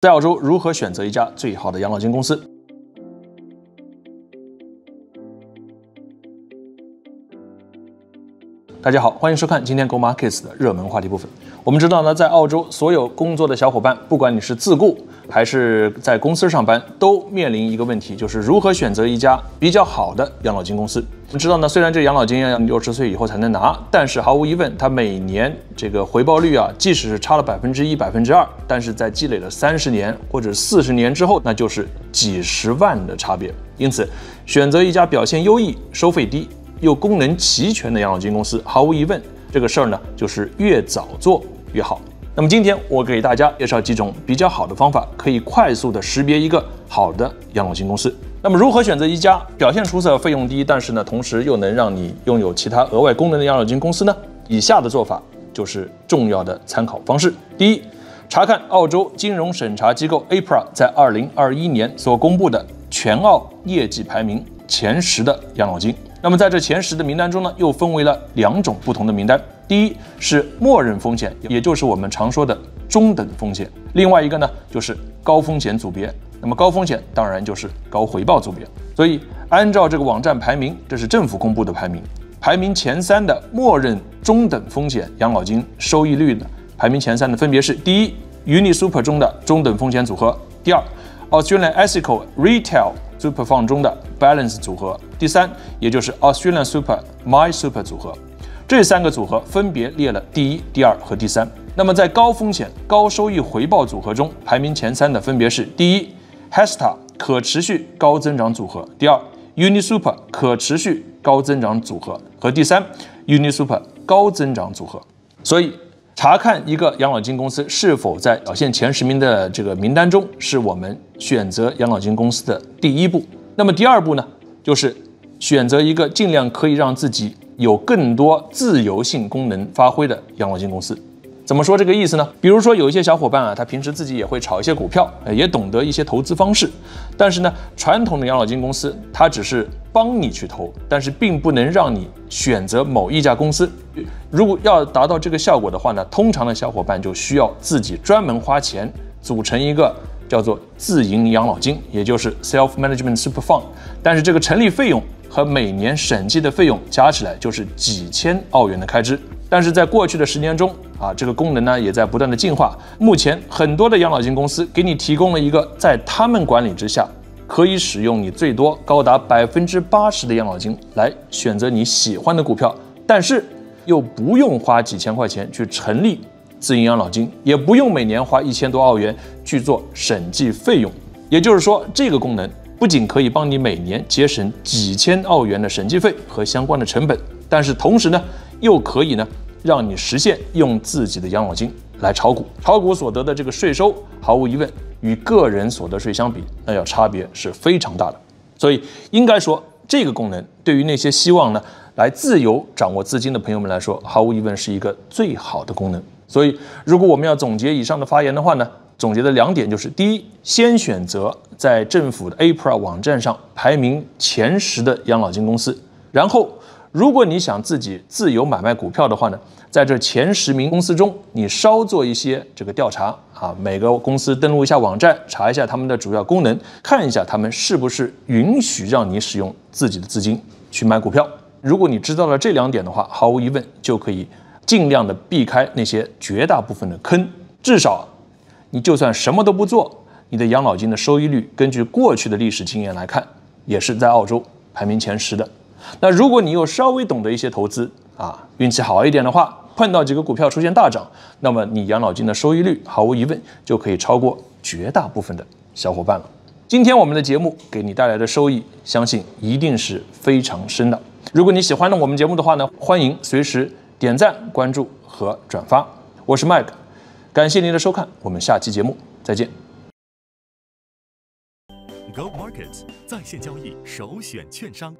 在澳洲如何选择一家最好的养老金公司？大家好，欢迎收看今天 Go Markets 的热门话题部分。我们知道呢，在澳洲所有工作的小伙伴，不管你是自雇还是在公司上班，都面临一个问题，就是如何选择一家比较好的养老金公司。我们知道呢，虽然这养老金要六十岁以后才能拿，但是毫无疑问，它每年这个回报率啊，即使是差了百分之一、百分之二，但是在积累了三十年或者四十年之后，那就是几十万的差别。因此，选择一家表现优异、收费低。又功能齐全的养老金公司，毫无疑问，这个事儿呢，就是越早做越好。那么今天我给大家介绍几种比较好的方法，可以快速的识别一个好的养老金公司。那么如何选择一家表现出色、费用低，但是呢，同时又能让你拥有其他额外功能的养老金公司呢？以下的做法就是重要的参考方式。第一，查看澳洲金融审查机构 APRA 在二零二一年所公布的全澳业绩排名前十的养老金。那么在这前十的名单中呢，又分为了两种不同的名单。第一是默认风险，也就是我们常说的中等风险；另外一个呢，就是高风险组别。那么高风险当然就是高回报组别。所以按照这个网站排名，这是政府公布的排名，排名前三的默认中等风险养老金收益率呢，排名前三的分别是：第一，UniSuper 中的中等风险组合；第二，Australian Ethical Retail。Super Fund 中的 Balance 组合，第三，也就是 Australian Super My Super 组合，这三个组合分别列了第一、第二和第三。那么在高风险高收益回报组合中，排名前三的分别是：第一，Hesta 可持续高增长组合；第二，UniSuper 可持续高增长组合和第三，UniSuper 高增长组合。所以。查看一个养老金公司是否在表现前十名的这个名单中，是我们选择养老金公司的第一步。那么第二步呢，就是选择一个尽量可以让自己有更多自由性功能发挥的养老金公司。怎么说这个意思呢？比如说有一些小伙伴啊，他平时自己也会炒一些股票，也懂得一些投资方式，但是呢，传统的养老金公司它只是帮你去投，但是并不能让你选择某一家公司。如果要达到这个效果的话呢，通常的小伙伴就需要自己专门花钱组成一个叫做自营养老金，也就是 self management super fund。但是这个成立费用和每年审计的费用加起来就是几千澳元的开支。但是在过去的十年中啊，这个功能呢也在不断的进化。目前很多的养老金公司给你提供了一个在他们管理之下，可以使用你最多高达百分之八十的养老金来选择你喜欢的股票，但是又不用花几千块钱去成立自营养老金，也不用每年花一千多澳元去做审计费用。也就是说，这个功能不仅可以帮你每年节省几千澳元的审计费和相关的成本，但是同时呢。又可以呢，让你实现用自己的养老金来炒股，炒股所得的这个税收，毫无疑问与个人所得税相比，那要差别是非常大的。所以应该说，这个功能对于那些希望呢来自由掌握资金的朋友们来说，毫无疑问是一个最好的功能。所以，如果我们要总结以上的发言的话呢，总结的两点就是：第一，先选择在政府的 APRA 网站上排名前十的养老金公司，然后。如果你想自己自由买卖股票的话呢，在这前十名公司中，你稍做一些这个调查啊，每个公司登录一下网站，查一下他们的主要功能，看一下他们是不是允许让你使用自己的资金去买股票。如果你知道了这两点的话，毫无疑问就可以尽量的避开那些绝大部分的坑。至少，你就算什么都不做，你的养老金的收益率，根据过去的历史经验来看，也是在澳洲排名前十的。那如果你又稍微懂得一些投资啊，运气好一点的话，碰到几个股票出现大涨，那么你养老金的收益率毫无疑问就可以超过绝大部分的小伙伴了。今天我们的节目给你带来的收益，相信一定是非常深的。如果你喜欢我们节目的话呢，欢迎随时点赞、关注和转发。我是 Mike，感谢您的收看，我们下期节目再见。Go Markets 在线交易首选券商。